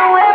do it.